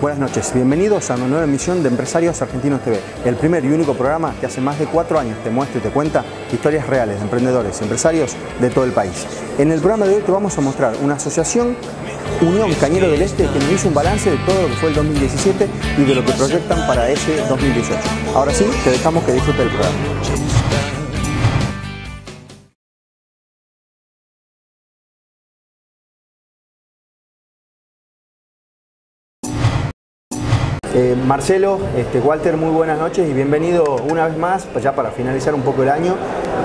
Buenas noches, bienvenidos a una nueva emisión de Empresarios Argentinos TV, el primer y único programa que hace más de cuatro años te muestra y te cuenta historias reales de emprendedores y empresarios de todo el país. En el programa de hoy te vamos a mostrar una asociación Unión Cañero del Este que nos hizo un balance de todo lo que fue el 2017 y de lo que proyectan para ese 2018. Ahora sí, te dejamos que disfrute del programa. Marcelo, este, Walter, muy buenas noches y bienvenido una vez más, pues ya para finalizar un poco el año,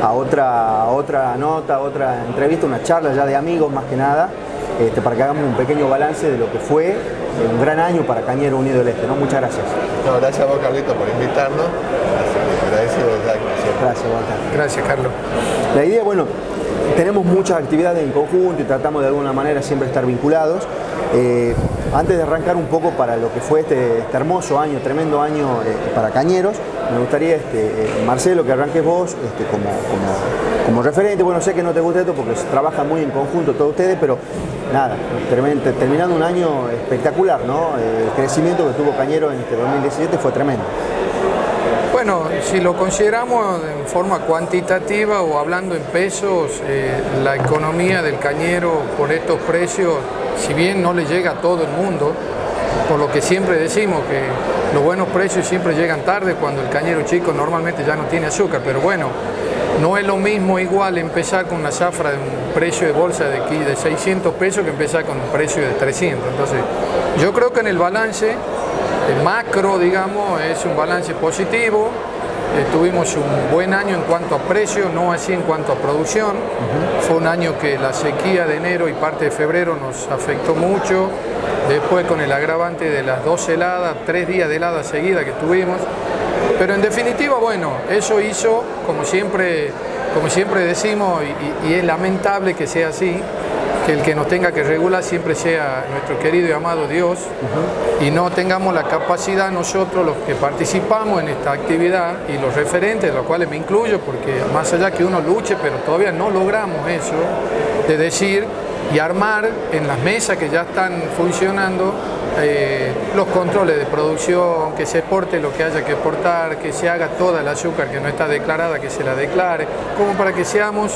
a otra, otra nota, otra entrevista, una charla ya de amigos más que nada, este, para que hagamos un pequeño balance de lo que fue eh, un gran año para Cañero Unido del Este. ¿no? Muchas gracias. gracias a vos, Carlito, por invitarnos. Agradecido Gracias, Walter. Gracias, Carlos. La idea, bueno, tenemos muchas actividades en conjunto y tratamos de alguna manera siempre estar vinculados. Eh, antes de arrancar un poco para lo que fue este, este hermoso año, tremendo año eh, para Cañeros, me gustaría, este, eh, Marcelo, que arranques vos este, como, referente. Bueno, sé que no te gusta esto porque trabajan muy en conjunto todos ustedes, pero nada, terminando un año espectacular, ¿no? El crecimiento que tuvo Cañeros en este 2017 fue tremendo. Bueno, si lo consideramos en forma cuantitativa o hablando en pesos, la economía del cañero por estos precios si bien no le llega a todo el mundo, por lo que siempre decimos que los buenos precios siempre llegan tarde cuando el cañero chico normalmente ya no tiene azúcar, pero bueno, no es lo mismo igual empezar con una zafra de un precio de bolsa de, aquí de 600 pesos que empezar con un precio de 300. Entonces, yo creo que en el balance, el macro, digamos, es un balance positivo, eh, tuvimos un buen año en cuanto a precio, no así en cuanto a producción. Fue un año que la sequía de enero y parte de febrero nos afectó mucho. Después con el agravante de las dos heladas, tres días de helada seguida que tuvimos. Pero en definitiva, bueno, eso hizo, como siempre, como siempre decimos, y es lamentable que sea así, que el que nos tenga que regular siempre sea nuestro querido y amado Dios y no tengamos la capacidad nosotros los que participamos en esta actividad y los referentes, de los cuales me incluyo, porque más allá que uno luche, pero todavía no logramos eso, de decir y armar en las mesas que ya están funcionando eh, los controles de producción, que se exporte lo que haya que exportar, que se haga toda el azúcar que no está declarada, que se la declare, como para que seamos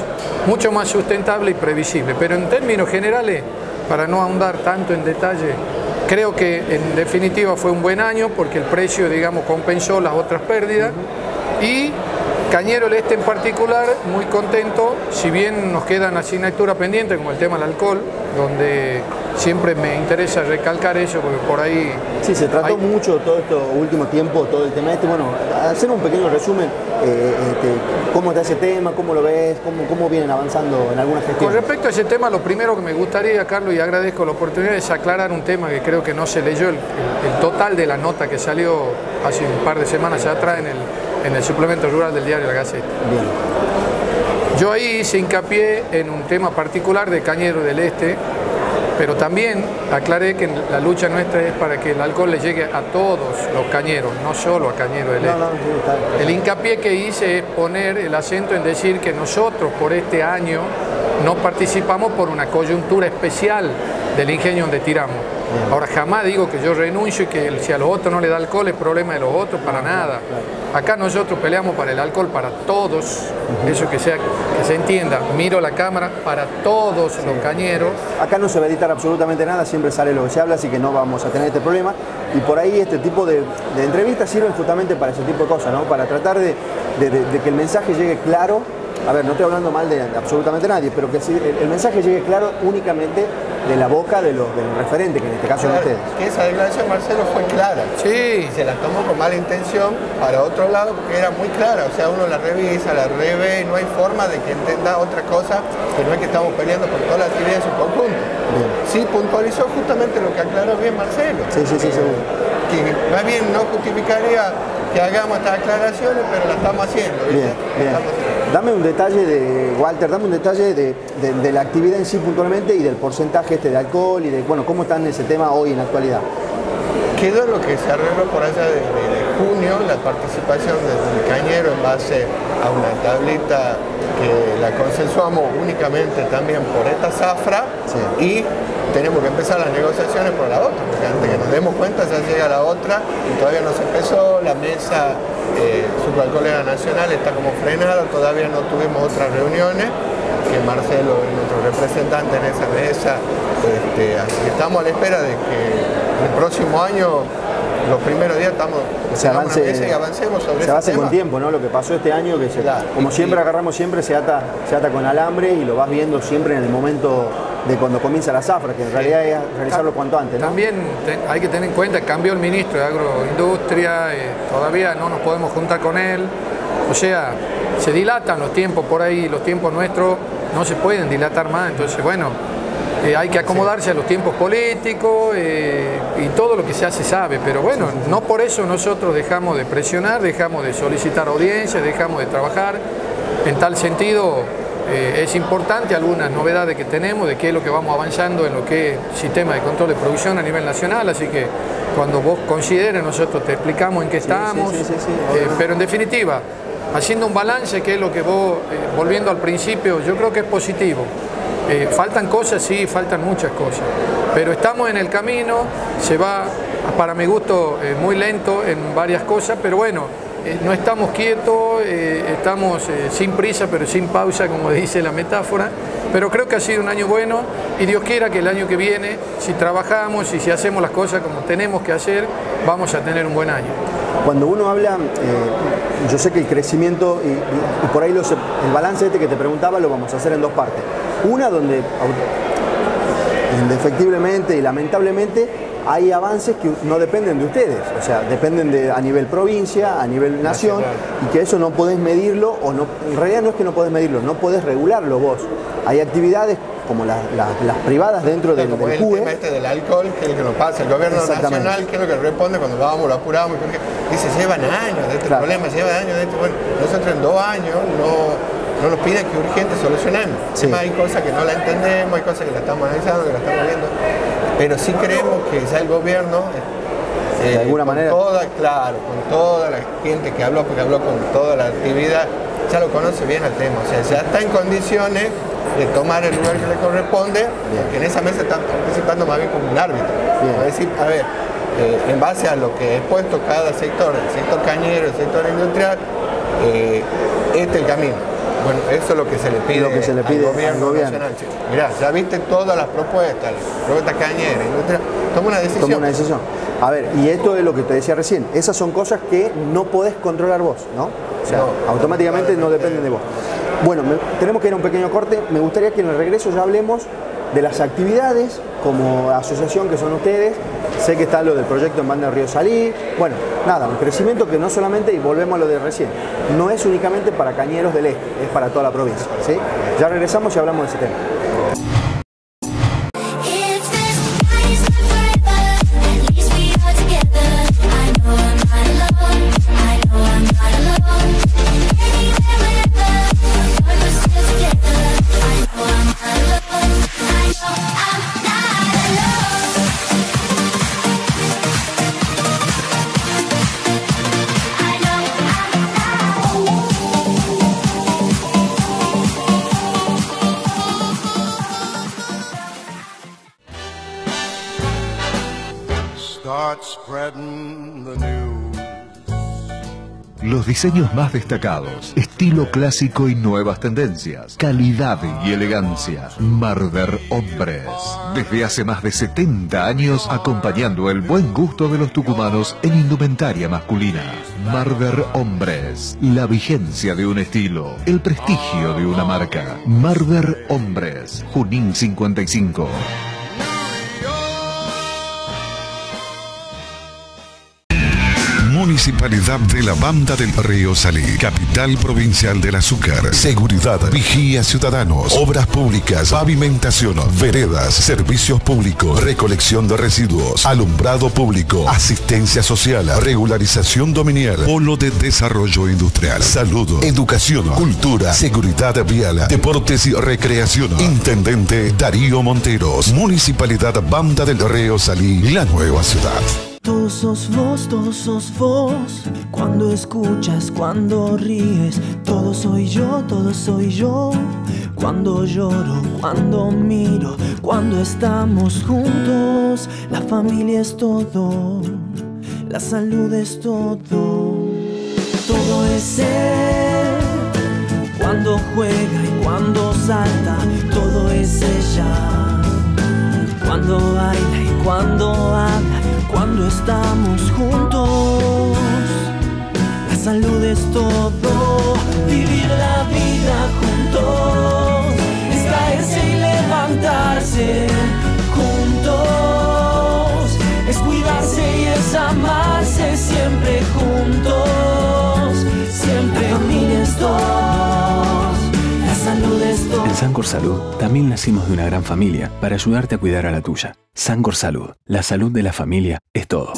mucho más sustentables y previsibles. Pero en términos generales, para no ahondar tanto en detalle, creo que en definitiva fue un buen año porque el precio, digamos, compensó las otras pérdidas y Cañero el Este en particular, muy contento, si bien nos quedan asignaturas pendientes como el tema del alcohol, donde siempre me interesa recalcar eso porque por ahí... Sí, se trató mucho todo este último tiempo, todo el tema este. Bueno, hacer un pequeño resumen, eh, este, ¿cómo está ese tema? ¿Cómo lo ves? ¿Cómo, ¿Cómo vienen avanzando en algunas gestiones? Con respecto a ese tema, lo primero que me gustaría, Carlos, y agradezco la oportunidad, es aclarar un tema que creo que no se leyó, el, el total de la nota que salió hace un par de semanas atrás en el en el suplemento rural del diario La Gaceta. Bien. Yo ahí hice hincapié en un tema particular de Cañero del Este, pero también aclaré que la lucha nuestra es para que el alcohol le llegue a todos los cañeros, no solo a Cañero del Este. el hincapié que hice es poner el acento en decir que nosotros por este año no participamos por una coyuntura especial del ingenio donde tiramos. Ahora jamás digo que yo renuncio y que si a los otros no le da alcohol es problema de los otros, para nada. Acá nosotros peleamos para el alcohol para todos, eso que sea, que se entienda, miro la cámara para todos los cañeros. Acá no se va a editar absolutamente nada, siempre sale lo que se habla, así que no vamos a tener este problema. Y por ahí este tipo de, entrevistas sirven justamente para ese tipo de cosas, ¿no? Para tratar de que el mensaje llegue claro a ver, no estoy hablando mal de, absolutamente nadie, pero que el, mensaje llegue claro únicamente de la boca de los, referentes, que en este caso son ustedes. Que esa declaración, Marcelo, fue clara. Sí. se la tomó con mala intención para otro lado porque era muy clara. O sea, uno la revisa, la revé, no hay forma de que entienda otra cosa que no es que estamos peleando por toda la actividad en su conjunto. Sí puntualizó justamente lo que aclaró bien Marcelo. Sí, sí, sí, seguro. Que más bien no justificaría que hagamos estas aclaraciones, pero la estamos haciendo. Bien, bien. Dame un detalle de, Walter, dame un detalle de, la actividad en sí puntualmente y del porcentaje este de alcohol y de, bueno, cómo está en ese tema hoy en la actualidad. Quedó lo que se arregló por allá de, junio, la participación del cañero en base a una tablita que la consensuamos únicamente también por esta zafra y tenemos que empezar las negociaciones por la otra, porque antes que nos demos cuenta ya llega la otra y todavía no se empezó, la mesa eh, nacional está como frenada, todavía no tuvimos otras reuniones, que Marcelo es nuestro representante en esa mesa, este, así que estamos a la espera de que el próximo año los primeros días estamos se avance, y avancemos sobre se avance con tiempo, ¿no? Lo que pasó este año, que se, Claro. como siempre agarramos siempre, se ata, se ata con alambre y lo vas viendo siempre en el momento de cuando comienza la zafra, que en realidad es realizarlo cuanto antes, ¿no? También te- hay que tener en cuenta, cambió el ministro de Agroindustria, eh, todavía no nos podemos juntar con él. O sea, se dilatan los tiempos por ahí, los tiempos nuestros no se pueden dilatar más. Entonces, bueno, eh, hay que acomodarse a los tiempos políticos eh, y todo lo que se hace sabe. Pero bueno, no por eso nosotros dejamos de presionar, dejamos de solicitar audiencias, dejamos de trabajar. En tal sentido, eh, es importante algunas novedades que tenemos de qué es lo que vamos avanzando en lo que es sistema de control de producción a nivel nacional, así que cuando vos consideres nosotros te explicamos en qué estamos, sí, sí, sí, Eh, pero en definitiva, haciendo un balance, que es lo que vos, eh, volviendo al principio, yo creo que es positivo. Eh, faltan cosas, sí, faltan muchas cosas, pero estamos en el camino, se va, para mi gusto, eh, muy lento en varias cosas, pero bueno, eh, no estamos quietos, estamos sin prisa, pero sin pausa, como dice la metáfora, pero creo que ha sido un año bueno y Dios quiera que el año que viene, si trabajamos y si hacemos las cosas como tenemos que hacer, vamos a tener un buen año. Cuando uno habla, eh, yo sé que el crecimiento y, y- y por ahí los- el balance este que te preguntaba lo vamos a hacer en dos partes. Una donde indefectiblemente y lamentablemente hay avances que no dependen de ustedes, o sea, dependen de, a nivel provincia, a nivel nación, y que eso no podés medirlo, o no, en realidad no es que no podés medirlo, no podés regularlo vos. Hay actividades como las, las- las privadas dentro del, como del el CUE, tema este del alcohol, que es lo que nos pasa. El gobierno nacional, que es lo que responde cuando vamos, lo apuramos, dice, llevan años de este Claro. problema, llevan años de este. Bueno, nosotros en dos años no, no nos piden que urgente solucionemos. Sí. Además, hay cosas que no la entendemos, hay cosas que la estamos analizando, que la estamos viendo, pero sí creemos que ya el gobierno... eh, De alguna con manera. Toda, claro, con toda la gente que habló, porque habló con toda la actividad, ya lo conoce bien el tema. O sea, ya está en condiciones de tomar el lugar que le corresponde, porque en esa mesa está participando más bien como un árbitro. Bien. Es decir, a ver, eh, en base a lo que he puesto cada sector, el sector cañero, el sector industrial, eh, este es el camino. Bueno, eso es lo que se le pide, Lo que se le pide al al gobierno, gobierno. nacional. Mirá, ya viste todas las propuestas, las propuestas cañeras, industrial, toma una decisión. Toma una decisión. A ver, y esto es lo que te decía recién, esas son cosas que no podés controlar vos, ¿no? O sea, No, automáticamente no dependen de vos. Bueno, me- tenemos que ir a un pequeño corte. Me gustaría que en el regreso ya hablemos de las actividades como asociación que son ustedes. Sé que está lo del proyecto en Banda de Río Salí. Bueno, nada, un crecimiento que no solamente, y volvemos a lo de recién, no es únicamente para Cañeros del Este, es para toda la provincia. ¿sí? Ya regresamos y hablamos de ese tema. Los diseños más destacados, estilo clásico y nuevas tendencias, calidad y elegancia. Marder Hombres. Desde hace más de 70 años acompañando el buen gusto de los tucumanos en indumentaria masculina. Marder Hombres. La vigencia de un estilo, el prestigio de una marca. Marder Hombres. Junín 55. Municipalidad de la Banda del Río Salí, capital provincial del azúcar. Seguridad, vigía ciudadanos, obras públicas, pavimentación, veredas, servicios públicos, recolección de residuos, alumbrado público, asistencia social, regularización dominial, polo de desarrollo industrial, salud, educación, cultura, seguridad vial, deportes y recreación. Intendente Darío Monteros, Municipalidad Banda del Río Salí, la nueva ciudad. Todos sos vos, todos sos vos. Cuando escuchas, cuando ríes, todo soy yo, todo soy yo. Cuando lloro, cuando miro, cuando Cuando estamos juntos, la familia es todo, la salud es todo, todo es él. Cuando juega y cuando salta, todo es ella. Cuando baila y cuando habla, estamos juntos. La salud es todo, vivir la vida juntos, Sancor Salud también nacimos de una gran familia para ayudarte a cuidar a la tuya. Sancor Salud, la salud de la familia es todo.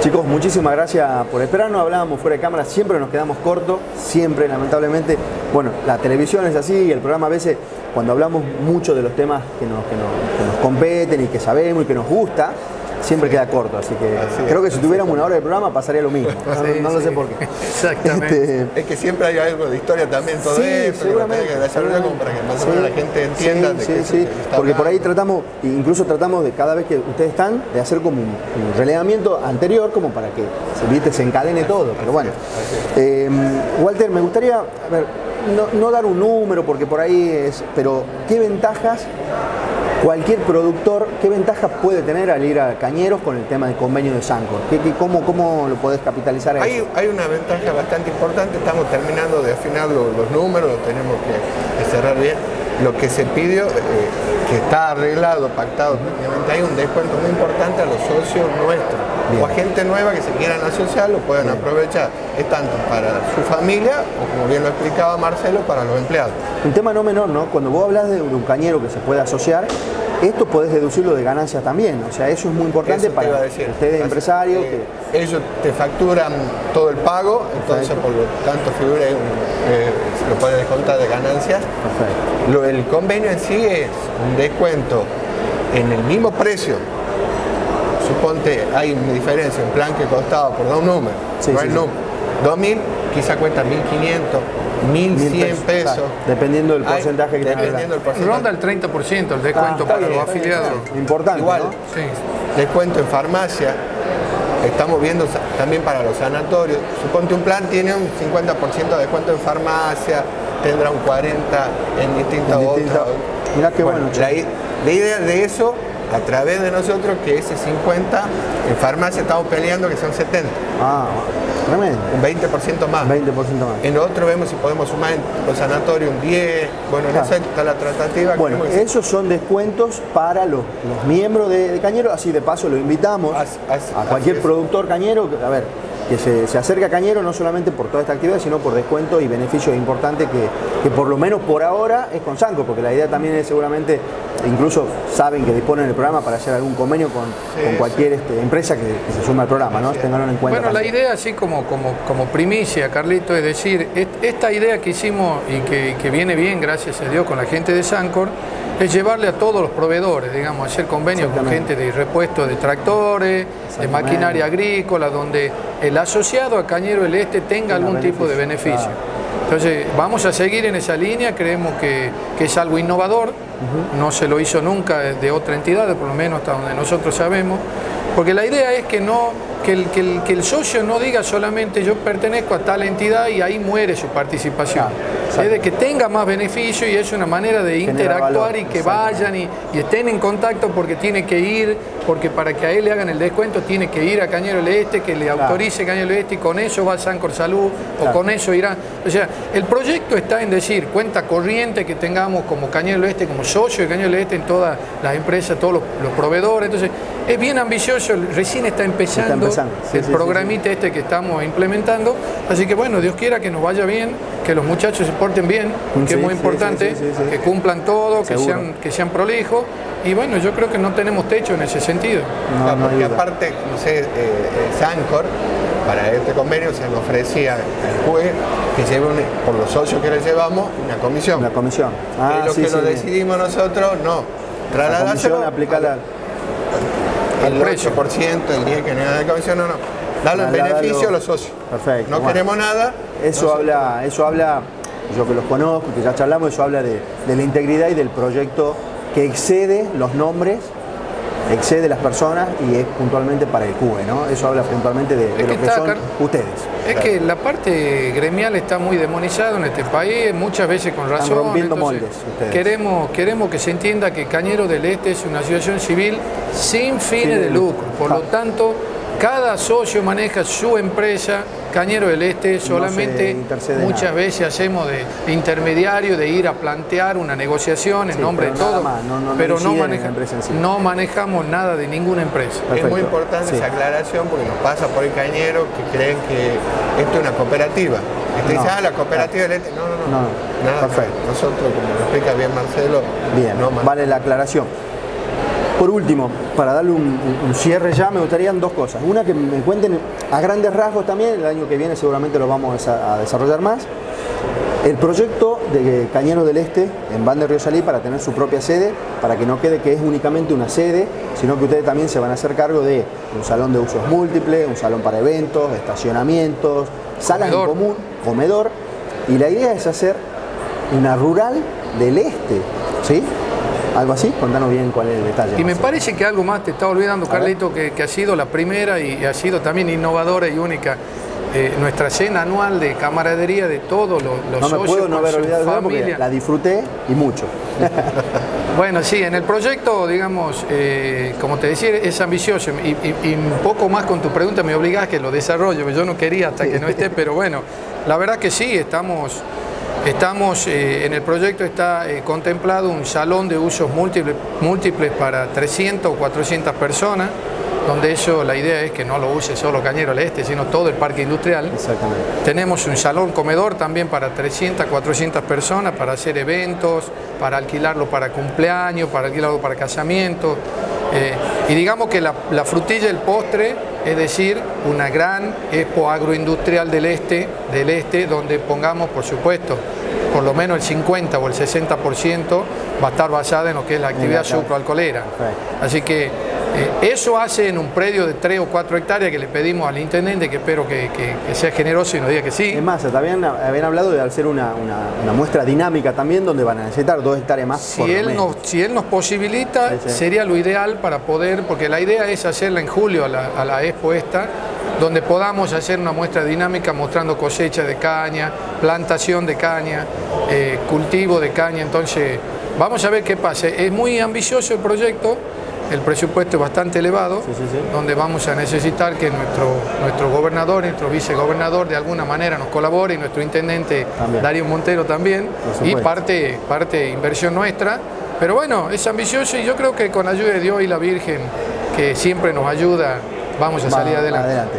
Chicos, muchísimas gracias por esperarnos. Hablábamos fuera de cámara, siempre nos quedamos cortos, siempre, lamentablemente. Bueno, la televisión es así el programa a veces, cuando hablamos mucho de los temas que nos, que nos- que nos competen y que sabemos y que nos gusta, siempre queda corto. Así que Así es, creo que si tuviéramos una hora de programa pasaría lo mismo. No, Sí, no lo sé por qué. Exactamente. Este, Es que siempre hay algo de historia también, todo Sí, esto, que seguramente. que como para que más o menos la gente entienda Sí, de sí, se porque por ahí tratamos, incluso tratamos de cada vez que ustedes están, de hacer como un, un relevamiento anterior, como para que se, viste, se encadene todo. Pero bueno, Eh, Walter, me gustaría, a ver, no, no dar un número, porque por ahí es, pero ¿qué ventajas cualquier productor, qué ventajas puede tener al ir a Cañeros con el tema del convenio de Sancor? ¿Qué, qué- cómo, ¿Cómo lo podés capitalizar Hay, eso? hay una ventaja bastante importante, estamos terminando de afinar lo- los números, tenemos que, que cerrar bien. Lo que se pidió, eh, que está arreglado, pactado prácticamente, hay un descuento muy importante a los socios nuestros. O a gente nueva que se quieran asociar, lo pueden aprovechar. Es tanto para su familia, o como bien lo explicaba Marcelo, para los empleados. Un tema no menor, ¿no? Cuando vos hablas de, un cañero que se puede asociar, esto podés deducirlo de ganancias también. O sea, eso es muy importante Eso para decir. ustedes Así, empresarios. eh, que- Ellos te facturan todo el pago, entonces Perfecto. por lo tanto figura eh, se lo puede descontar de ganancias. Perfecto. Lo, el convenio en sí es un descuento en el mismo precio. Suponte, hay una diferencia, un plan que costaba, por dar un número, Sí, no sí, hay sí. número. 2.000, quizá cuesta 1.500, 1.100 Mil pesos. exacto. Dependiendo del Hay- porcentaje que. Dependiendo del porcentaje. Ronda el 30% el descuento Ah, para bien, los afiliados. bien. Importante, Igual, ¿no? Sí. descuento en farmacia. Estamos viendo también para los sanatorios. Suponte un plan tiene un 50% de descuento en farmacia, tendrá un 40% en distintas distinta- otras. Mirá qué bueno, che. la, la idea de eso, a través de nosotros, que ese 50 en farmacia estamos peleando que son 70, Ah, tremendo. un 20% más. 20% más. En otro vemos si podemos sumar en los sanatorios un 10, bueno, en Claro. esa está la tratativa. Bueno, que- esos son descuentos para los, los miembros de, de Cañero, así de paso lo invitamos a cualquier productor cañero, a ver, que se, se acerque a Cañero no solamente por toda esta actividad, sino por descuentos y beneficios importantes que, que por lo menos por ahora es con Sanco, porque la idea también es seguramente, incluso saben que disponen el programa para hacer algún convenio con, con cualquier este, empresa que, que se suma al programa, ¿no? Tenganlo en cuenta. Bueno, la idea, así como, como, como primicia, Carlito, es decir, est- esta idea que hicimos y que, que viene bien, gracias a Dios, con la gente de Sancor, es llevarle a todos los proveedores, digamos, hacer convenios con gente de repuesto de tractores, de maquinaria agrícola, donde el asociado a Cañero del Este tenga algún tipo de beneficio. Entonces, vamos a seguir en esa línea, creemos que, que es algo innovador, no se lo hizo nunca de otra entidad, por lo menos hasta donde nosotros sabemos, porque la idea es que, no, que, el, que, el, que el socio no diga solamente yo pertenezco a tal entidad y ahí muere su participación. Claro, es de que tenga más beneficio y es una manera de Genera interactuar valor, y que vayan y, y estén en contacto porque tiene que ir, porque para que a él le hagan el descuento tiene que ir a Cañero del Este, que le autorice Cañero del Este y con eso va a Sancor Salud o con eso irá. O sea, el proyecto está en decir cuenta corriente que tengamos como Cañero del Este, como socio de Cañero del Este en todas las empresas, todos los, los proveedores. Entonces, es bien ambicioso, recién está empezando, empezando, sí, el sí, sí, programita este que estamos implementando. Así que bueno, Dios quiera que nos vaya bien, que los muchachos se porten bien, que Sí, es muy importante, que cumplan todo, que sean, que sean prolijos. Y bueno, yo creo que no tenemos techo en ese sentido. No, no porque aparte, no sé, eh, eh, Sancor, para este convenio se nos ofrecía al juez que lleve un- por los socios que le llevamos una comisión. La comisión. Ah, y lo sí, que sí, lo bien. decidimos nosotros, no. La comisión aplicarla. al al precio. 8%, el 10% que nada de comisión, no, no. Darle el beneficio a los socios. Perfecto. No bueno. queremos nada. Eso nosotros- habla, eso habla, yo que los conozco, que ya charlamos, eso habla de, de la integridad y del proyecto que excede los nombres, excede las personas y es puntualmente para el CUE, ¿no? Eso habla puntualmente de, de que lo que está son ustedes. Es que la parte gremial está muy demonizada en este país, muchas veces con Están razón. rompiendo entonces, moldes ustedes. Queremos, queremos que se entienda que Cañero del Este es una asociación civil sin fines de lucro. Por lo tanto, cada socio maneja su empresa. Cañero del Este solamente muchas nada. veces hacemos de, intermediario, de ir a plantear una negociación en Sí, nombre de pero nada todo, más, no- no- no pero no, maneja- sí. manejamos nada de ninguna empresa. Es muy importante Sí. esa aclaración porque nos pasa por el cañero que creen que esto es una cooperativa. Y te No. dicen, ah, la cooperativa del este. No, no, no. No, Nada, perfecto. Nosotros, como lo explica bien Marcelo, Bien, vale la aclaración. Por último, para darle un, cierre ya, me gustarían dos cosas. Una, que me cuenten a grandes rasgos también, el año que viene seguramente lo vamos a, a desarrollar más, el proyecto de Cañero del Este en Van de Río Salí para tener su propia sede, para que no quede que es únicamente una sede, sino que ustedes también se van a hacer cargo de un salón de usos múltiples, un salón para eventos, estacionamientos, salas en Comedor. común, comedor. Y la idea es hacer una rural del este, ¿sí? Algo así, contanos bien cuál es el detalle. Y me parece que algo más te está olvidando. Carlito, que, que ha sido la primera y ha sido también innovadora y única. eh, nuestra cena anual de camaradería de todos los, los No me socios puedo no haber olvidado porque la disfruté y mucho. Bueno, sí, en el proyecto, digamos, eh, como te decía, es ambicioso y, y- y un poco más con tu pregunta me obligas a que lo desarrolle, yo no quería hasta que no esté, pero bueno, la verdad que sí, estamos, estamos eh, en el proyecto está eh, contemplado un salón de usos múltiples, múltiples para 300 o 400 personas, donde eso la idea es que no lo use solo Cañero al Este, sino todo el parque industrial. Exactamente. Tenemos un salón comedor también para 300, 400 personas para hacer eventos, para alquilarlo para cumpleaños, para alquilarlo para casamientos. Eh, y digamos que la, la frutilla del postre, es decir, una gran expo agroindustrial del este, del este, donde pongamos, por supuesto, por lo menos el 50 o el 60% va a estar basada en lo que es la actividad sucroalcoholera. Así que eh, eso hace en un predio de 3 o 4 hectáreas que le pedimos al intendente, que espero que, que- que sea generoso y nos diga que sí. Es más, también habían hablado de hacer una, una- una muestra dinámica también donde van a necesitar dos hectáreas más. Si él, menos. nos, si él nos posibilita, sería lo ideal para poder, porque la idea es hacerla en julio a la, a la expo esta, donde podamos hacer una muestra dinámica mostrando cosecha de caña, plantación de caña, eh, cultivo de caña. Entonces, vamos a ver qué pasa. Es muy ambicioso el proyecto, el presupuesto es bastante elevado, Sí, sí, sí. donde vamos a necesitar que nuestro, nuestro gobernador, nuestro vicegobernador de alguna manera nos colabore y nuestro intendente También. Darío Montero también, y parte, parte inversión nuestra. Pero bueno, es ambicioso y yo creo que con la ayuda de Dios y la Virgen, que siempre nos ayuda, vamos a salir adelante.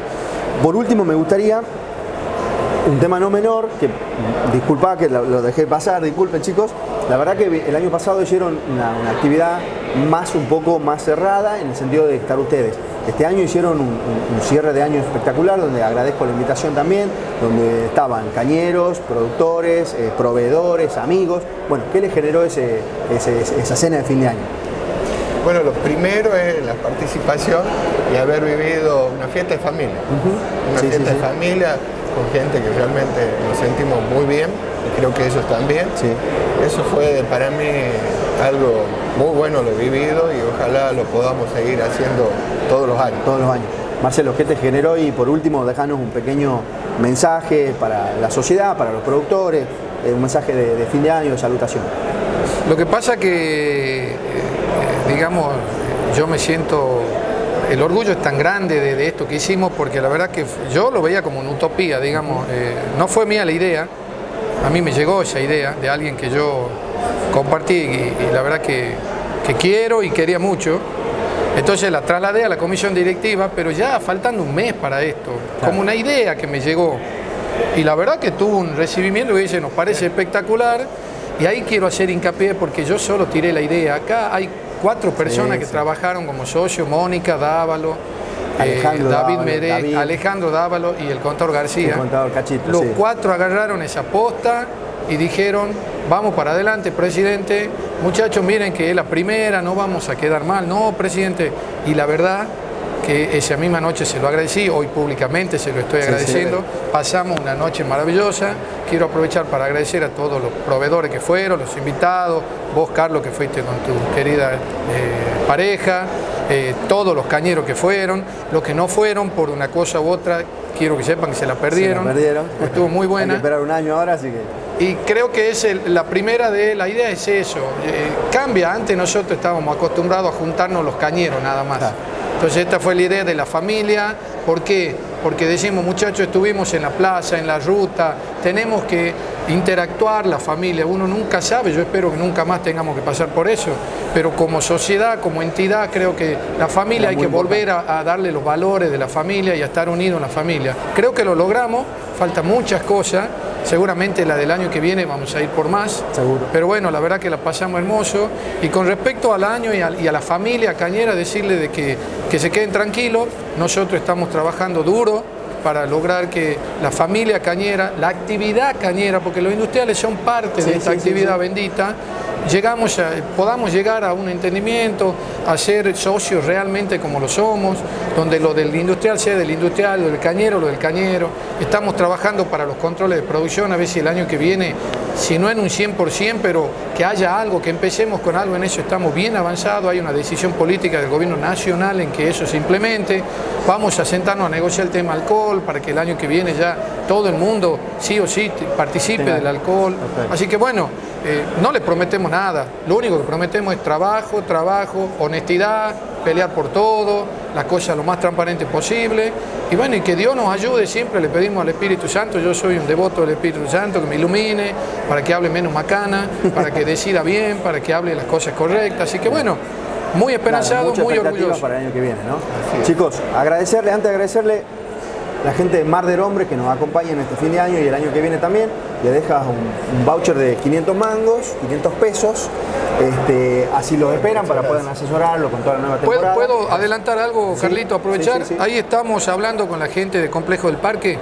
Por último, me gustaría un tema no menor, que disculpa que lo, lo dejé pasar, disculpen chicos. La verdad que el año pasado hicieron una, una actividad más un poco más cerrada en el sentido de estar ustedes. Este año hicieron un, un- un cierre de año espectacular, donde agradezco la invitación también, donde estaban cañeros, productores, eh, proveedores, amigos. Bueno, ¿qué les generó ese- ese- esa cena de fin de año? Bueno, lo primero es la participación y haber vivido una fiesta de familia. Una Sí, fiesta sí. de familia con gente que realmente nos sentimos muy bien creo que ellos también. Sí. Eso fue para mí algo muy bueno, lo he vivido y ojalá lo podamos seguir haciendo todos los años. todos los años. Marcelo, ¿qué te generó? Y por último, dejanos un pequeño mensaje para la sociedad, para los productores, eh, un mensaje de, de fin de año, de salutación. Lo que pasa que, eh, digamos, yo me siento, el orgullo es tan grande de, de esto que hicimos porque la verdad que yo lo veía como una utopía, digamos, eh, no fue mía la idea, a mí me llegó esa idea de alguien que yo compartí y, y la verdad que, que quiero y quería mucho. Entonces la trasladé a la comisión directiva, pero ya faltando un mes para esto, como una idea que me llegó. Y la verdad que tuvo un recibimiento que dice, nos parece espectacular. Y ahí quiero hacer hincapié porque yo solo tiré la idea. Acá hay cuatro personas Sí, que sí. trabajaron como socios, Mónica Dávalo, eh, David Dávalo, Meré, David. Alejandro Dávalo y el contador García. El contador Cachito, Los sí. cuatro agarraron esa posta y dijeron, vamos para adelante, presidente. Muchachos, miren que es la primera, no vamos a quedar mal. No, presidente. Y la verdad que esa misma noche se lo agradecí, hoy públicamente se lo estoy Sí, agradeciendo. Pasamos una noche maravillosa. Quiero aprovechar para agradecer a todos los proveedores que fueron, los invitados, vos Carlos que fuiste con tu querida eh, pareja, eh, todos los cañeros que fueron, los que no fueron por una cosa u otra, quiero que sepan que se la perdieron. Se la perdieron. Estuvo muy Hay que buena. esperar un año ahora, así que. Y creo que es el- la primera de la idea es eso. eh, cambia, antes nosotros estábamos acostumbrados a juntarnos los cañeros nada más. Entonces esta fue la idea de la familia. ¿Por qué? Porque decimos, muchachos, estuvimos en la plaza, en la ruta, tenemos que interactuar la familia. Uno nunca sabe, yo espero que nunca más tengamos que pasar por eso, pero como sociedad, como entidad, creo que la familia hay que volver a, a darle los valores de la familia y a estar unidos en la familia. Creo que lo logramos, faltan muchas cosas, seguramente la del año que viene vamos a ir por más, Seguro. pero bueno, la verdad que la pasamos hermoso. Y con respecto al año y a, y a la familia cañera, decirle de que, que se queden tranquilos, nosotros estamos trabajando duro para lograr que la familia cañera, la actividad cañera, porque los industriales son parte Sí, de esta sí, actividad sí. bendita, llegamos a- podamos llegar a un entendimiento, a ser socios realmente como lo somos, donde lo del industrial sea del industrial, lo del cañero, lo del cañero. Estamos trabajando para los controles de producción, a ver si el año que viene, si no en un 100%, pero que haya algo, que empecemos con algo en eso, estamos bien avanzados, hay una decisión política del gobierno nacional en que eso se implemente. Vamos a sentarnos a negociar el tema alcohol para que el año que viene ya todo el mundo sí o sí participe Tenga- del alcohol. Perfecto. Así que bueno, eh, no le prometemos nada. Lo único que prometemos es trabajo, trabajo, honestidad, pelear por todo, las cosas lo más transparente posible. Y bueno, y que Dios nos ayude, siempre le pedimos al Espíritu Santo, yo soy un devoto del Espíritu Santo, que me ilumine, para que hable menos macana, para que decida bien, para que hable las cosas correctas. Así que bueno, muy esperanzado, muy orgulloso. para el año que viene, ¿no? Chicos, agradecerle, antes de agradecerle, la gente de Mar del Hombre que nos acompaña en este fin de año y el año que viene también, le dejas un, un voucher de 500 mangos, 500 pesos, este, así los esperan para puedan asesorarlo con toda la nueva ¿Puedo, temporada. puedo adelantar algo, Carlito? Aprovechar. sí, sí, sí. Ahí estamos hablando con la gente del complejo del parque.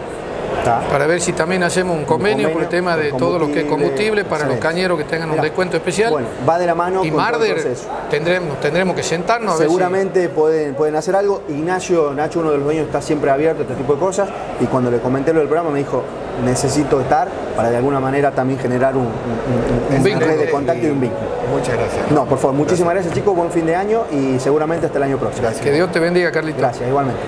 Está. para ver si también hacemos un convenio, por el tema de todo lo que es combustible para los cañeros que tengan un descuento especial. Bueno, va de la mano y con todo el Marder tendremos, tendremos que sentarnos a ver si- Seguramente pueden, pueden hacer algo. Ignacio, Nacho, uno de los dueños, está siempre abierto a este tipo de cosas. Y cuando le comenté lo del programa, me dijo: Necesito estar para de alguna manera también generar un, un- un- una vínculo. red de contacto y un vínculo. Muchas gracias. No, por favor, muchísimas gracias, chicos. Buen fin de año y seguramente hasta el año próximo. Que Dios te bendiga, Carlito. Gracias, igualmente.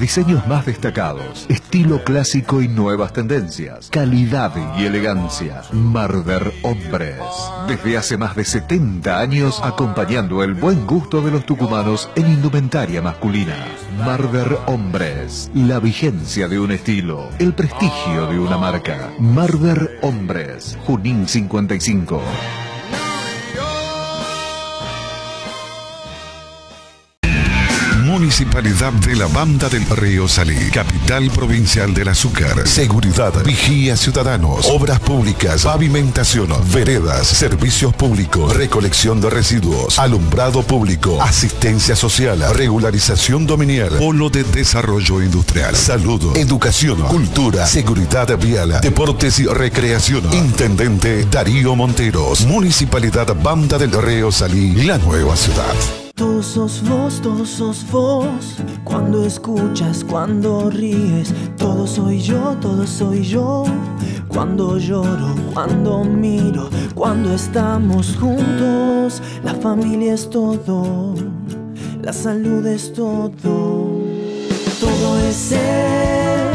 Diseños más destacados, estilo clásico y nuevas tendencias, calidad y elegancia. Marder Hombres. Desde hace más de 70 años acompañando el buen gusto de los tucumanos en indumentaria masculina. Marder Hombres. La vigencia de un estilo, el prestigio de una marca. Marder Hombres. Junín 55. Municipalidad de la Banda del Río Salí, capital provincial del azúcar. Seguridad, vigía ciudadanos, obras públicas, pavimentación, veredas, servicios públicos, recolección de residuos, alumbrado público, asistencia social, regularización dominial, polo de desarrollo industrial, salud, educación, cultura, seguridad vial, deportes y recreación. Intendente Darío Monteros, Municipalidad Banda del Río Salí, la nueva ciudad. Todos sos vos, todos sos vos. Cuando escuchas, cuando ríes, todo soy yo, todo soy yo. Cuando lloro, cuando miro, cuando estamos juntos, la familia es todo, la salud es todo. Todo es él.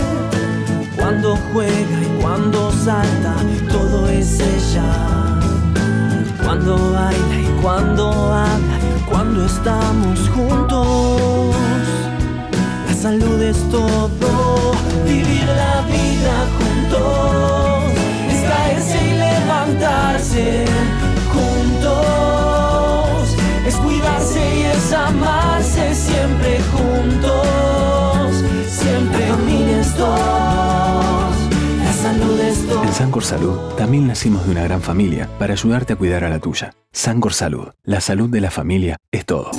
Cuando juega y cuando salta, todo es ella cuando estamos juntos. La salud es todo, Sancor Salud también nacimos de una gran familia para ayudarte a cuidar a la tuya. Sancor Salud, la salud de la familia es todo.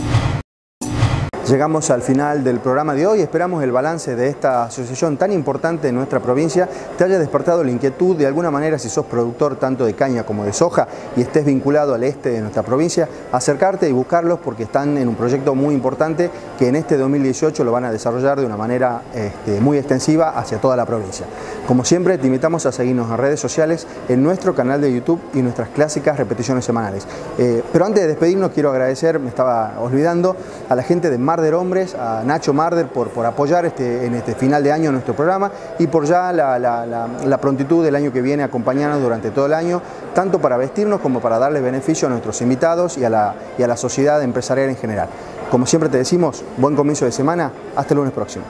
Llegamos al final del programa de hoy. Esperamos el balance de esta asociación tan importante en nuestra provincia te haya despertado la inquietud de alguna manera si sos productor tanto de caña como de soja y estés vinculado al este de nuestra provincia, acercarte y buscarlos porque están en un proyecto muy importante que en este 2018 lo van a desarrollar de una manera este, muy extensiva hacia toda la provincia. Como siempre, te invitamos a seguirnos en redes sociales, en nuestro canal de YouTube y nuestras clásicas repeticiones semanales. Eh, pero antes de despedirnos, quiero agradecer, me estaba olvidando, a la gente de Marder Hombres, a Nacho Marder por, por apoyar este, en este final de año nuestro programa y por ya la, la- prontitud del año que viene acompañarnos durante todo el año, tanto para vestirnos como para darle beneficio a nuestros invitados y a la, y a la sociedad empresarial en general. Como siempre te decimos, buen comienzo de semana, hasta el lunes próximo.